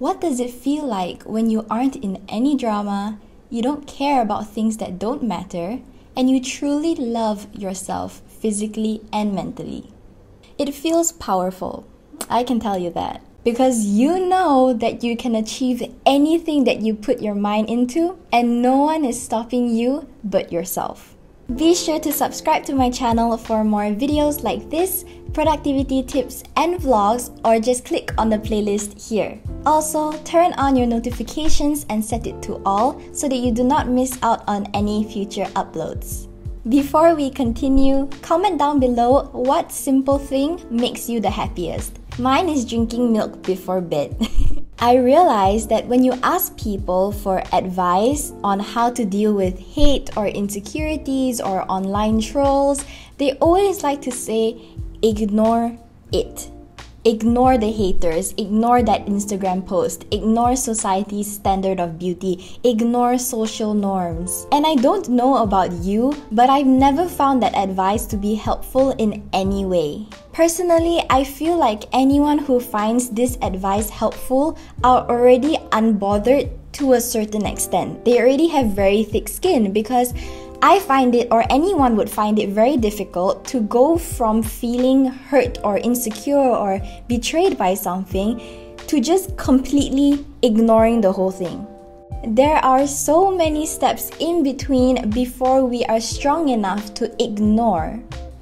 What does it feel like when you aren't in any drama, you don't care about things that don't matter, and you truly love yourself physically and mentally? It feels powerful. I can tell you that. Because you know that you can achieve anything that you put your mind into, and no one is stopping you but yourself. Be sure to subscribe to my channel for more videos like this, productivity tips and vlogs, or just click on the playlist here. Also, turn on your notifications and set it to all so that you do not miss out on any future uploads. Before we continue, comment down below what simple thing makes you the happiest. Mine is drinking milk before bed. I realized that when you ask people for advice on how to deal with hate or insecurities or online trolls, they always like to say, ignore it. Ignore the haters, ignore that Instagram post, ignore society's standard of beauty, ignore social norms. And I don't know about you, but I've never found that advice to be helpful in any way. Personally, I feel like anyone who finds this advice helpful are already unbothered to a certain extent. They already have very thick skin because I find it, or anyone would find it, very difficult to go from feeling hurt or insecure or betrayed by something to just completely ignoring the whole thing. There are so many steps in between before we are strong enough to ignore.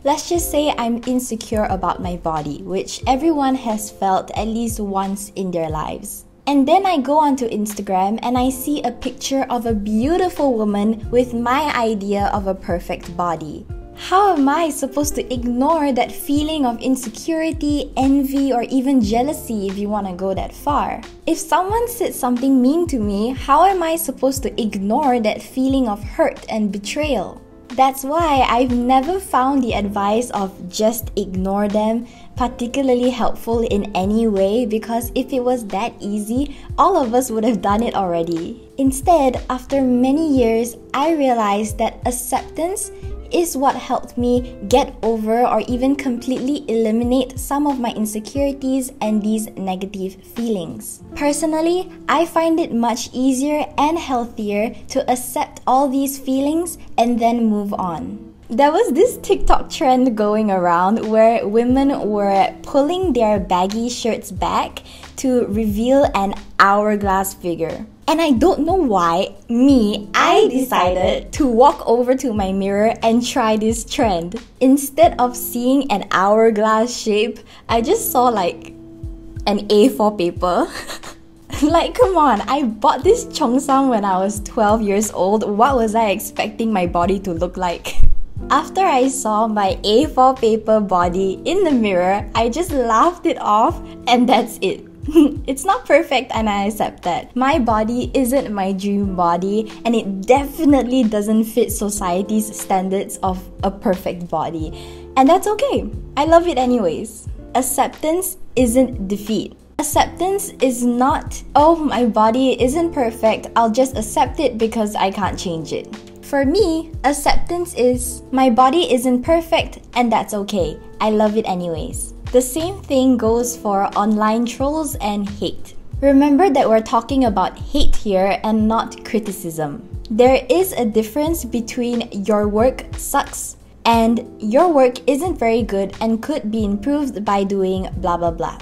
Let's just say I'm insecure about my body, which everyone has felt at least once in their lives. And then I go onto Instagram and I see a picture of a beautiful woman with my idea of a perfect body. How am I supposed to ignore that feeling of insecurity, envy, or even jealousy if you want to go that far? If someone said something mean to me, how am I supposed to ignore that feeling of hurt and betrayal? That's why I've never found the advice of just ignore them particularly helpful in any way because if it was that easy, all of us would have done it already. Instead, after many years, I realized that acceptance is what helped me get over or even completely eliminate some of my insecurities and these negative feelings. Personally, I find it much easier and healthier to accept all these feelings and then move on. There was this TikTok trend going around where women were pulling their baggy shirts back to reveal an hourglass figure. And I don't know why, me, I decided to walk over to my mirror and try this trend. Instead of seeing an hourglass shape, I just saw like an A4 paper. like, come on, I bought this cheongsam when I was 12 years old. What was I expecting my body to look like? After I saw my A4 paper body in the mirror, I just laughed it off and that's it. it's not perfect and I accept that. My body isn't my dream body and it definitely doesn't fit society's standards of a perfect body. And that's okay. I love it anyways. Acceptance isn't defeat. Acceptance is not, oh, my body isn't perfect, I'll just accept it because I can't change it. For me, acceptance is my body isn't perfect and that's okay. I love it anyways. The same thing goes for online trolls and hate. Remember that we're talking about hate here and not criticism. There is a difference between your work sucks and your work isn't very good and could be improved by doing blah blah blah.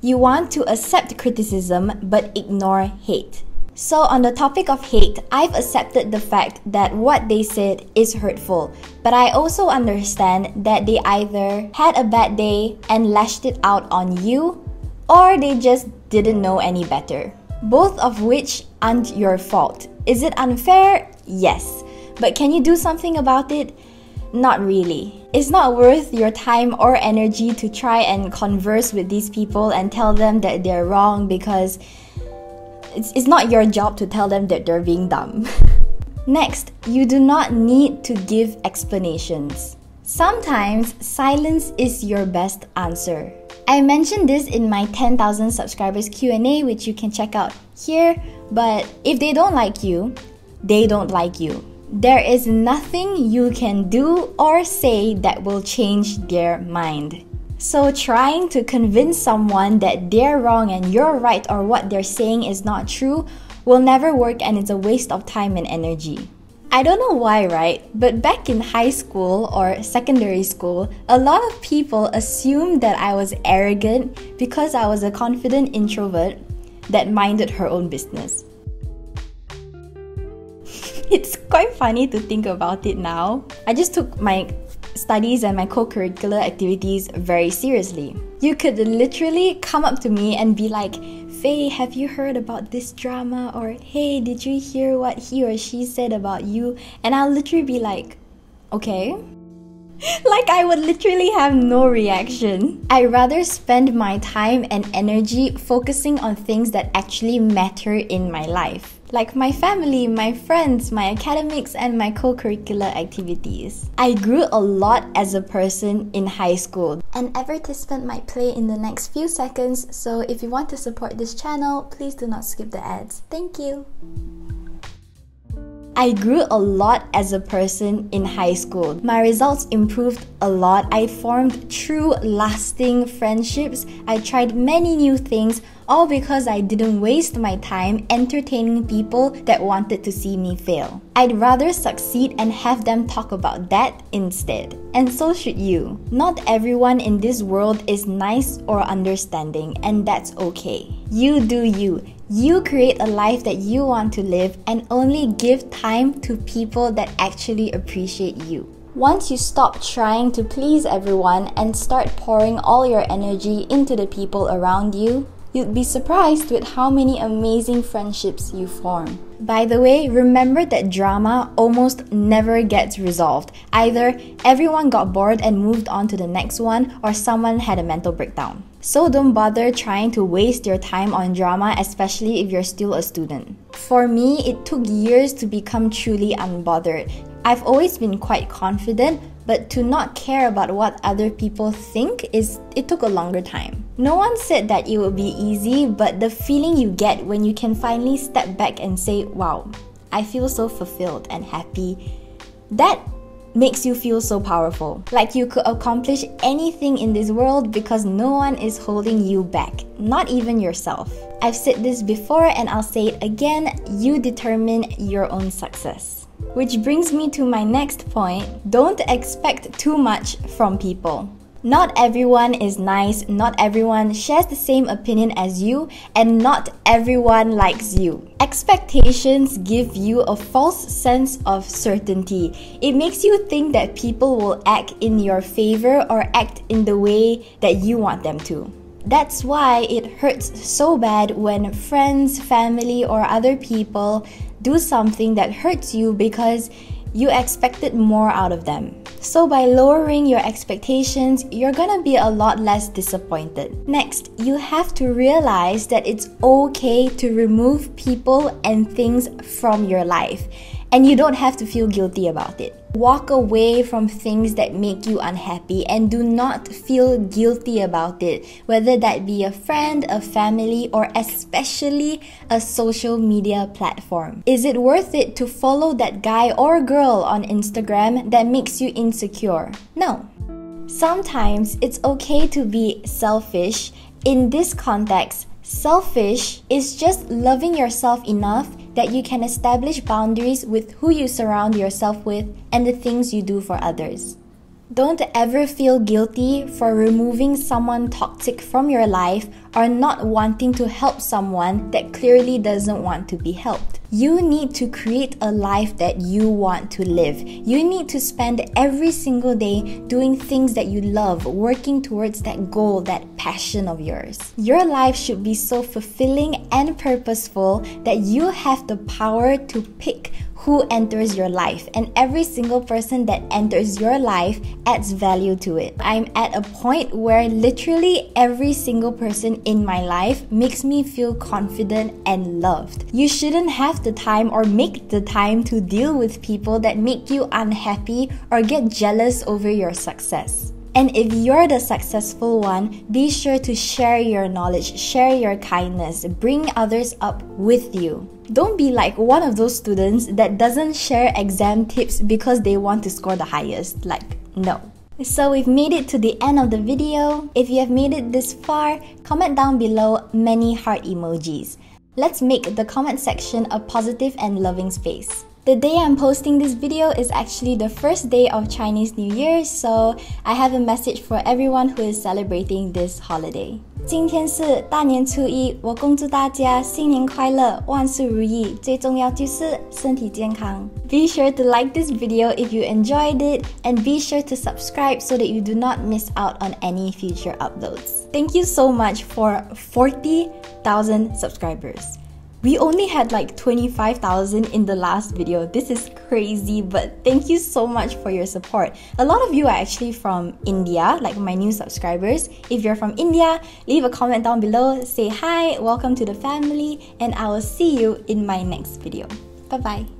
You want to accept criticism but ignore hate. So, on the topic of hate, I've accepted the fact that what they said is hurtful, but I also understand that they either had a bad day and lashed it out on you, or they just didn't know any better. Both of which aren't your fault. Is it unfair? Yes. But can you do something about it? Not really. It's not worth your time or energy to try and converse with these people and tell them that they're wrong because it's, it's not your job to tell them that they're being dumb. Next, you do not need to give explanations. Sometimes silence is your best answer. I mentioned this in my 10,000 subscribers Q&A which you can check out here, but if they don't like you, they don't like you. There is nothing you can do or say that will change their mind. So, trying to convince someone that they're wrong and you're right or what they're saying is not true will never work and it's a waste of time and energy. I don't know why, right? But back in high school or secondary school, a lot of people assumed that I was arrogant because I was a confident introvert that minded her own business. it's quite funny to think about it now. I just took my studies and my co curricular activities very seriously. You could literally come up to me and be like, Faye, have you heard about this drama? Or hey, did you hear what he or she said about you? And I'll literally be like, okay. like I would literally have no reaction. I rather spend my time and energy focusing on things that actually matter in my life like my family, my friends, my academics, and my co curricular activities. I grew a lot as a person in high school. An advertisement might play in the next few seconds, so if you want to support this channel, please do not skip the ads. Thank you. I grew a lot as a person in high school. My results improved a lot. I formed true, lasting friendships. I tried many new things, all because I didn't waste my time entertaining people that wanted to see me fail. I'd rather succeed and have them talk about that instead. And so should you. Not everyone in this world is nice or understanding, and that's okay. You do you. You create a life that you want to live and only give time to people that actually appreciate you. Once you stop trying to please everyone and start pouring all your energy into the people around you, you'd be surprised with how many amazing friendships you form. By the way, remember that drama almost never gets resolved. Either everyone got bored and moved on to the next one, or someone had a mental breakdown. So don't bother trying to waste your time on drama, especially if you're still a student. For me, it took years to become truly unbothered. I've always been quite confident, but to not care about what other people think is it took a longer time. No one said that it would be easy, but the feeling you get when you can finally step back and say, "Wow, I feel so fulfilled and happy." That makes you feel so powerful. Like you could accomplish anything in this world because no one is holding you back, not even yourself. I've said this before and I'll say it again you determine your own success. Which brings me to my next point don't expect too much from people. Not everyone is nice, not everyone shares the same opinion as you, and not everyone likes you. Expectations give you a false sense of certainty. It makes you think that people will act in your favor or act in the way that you want them to. That's why it hurts so bad when friends, family, or other people do something that hurts you because you expected more out of them. So, by lowering your expectations, you're gonna be a lot less disappointed. Next, you have to realize that it's okay to remove people and things from your life, and you don't have to feel guilty about it. Walk away from things that make you unhappy and do not feel guilty about it, whether that be a friend, a family, or especially a social media platform. Is it worth it to follow that guy or girl on Instagram that makes you insecure? No. Sometimes it's okay to be selfish. In this context, selfish is just loving yourself enough that you can establish boundaries with who you surround yourself with and the things you do for others. Don't ever feel guilty for removing someone toxic from your life or not wanting to help someone that clearly doesn't want to be helped. You need to create a life that you want to live. You need to spend every single day doing things that you love, working towards that goal, that passion of yours. Your life should be so fulfilling and purposeful that you have the power to pick who enters your life, and every single person that enters your life adds value to it. I'm at a point where literally every single person in my life makes me feel confident and loved. You shouldn't have the time or make the time to deal with people that make you unhappy or get jealous over your success. And if you're the successful one, be sure to share your knowledge, share your kindness, bring others up with you. Don't be like one of those students that doesn't share exam tips because they want to score the highest. Like, no. So we've made it to the end of the video. If you have made it this far, comment down below many heart emojis. Let's make the comment section a positive and loving space. The day I'm posting this video is actually the first day of Chinese New Year, so I have a message for everyone who is celebrating this holiday. 今天是大年初一，我恭祝大家新年快乐，万事如意，最重要就是身体健康。Be sure to like this video if you enjoyed it, and be sure to subscribe so that you do not miss out on any future uploads. Thank you so much for 40,000 subscribers. We only had like 25,000 in the last video. This is crazy, but thank you so much for your support. A lot of you are actually from India, like my new subscribers. If you're from India, leave a comment down below, say hi, welcome to the family, and I will see you in my next video. Bye bye.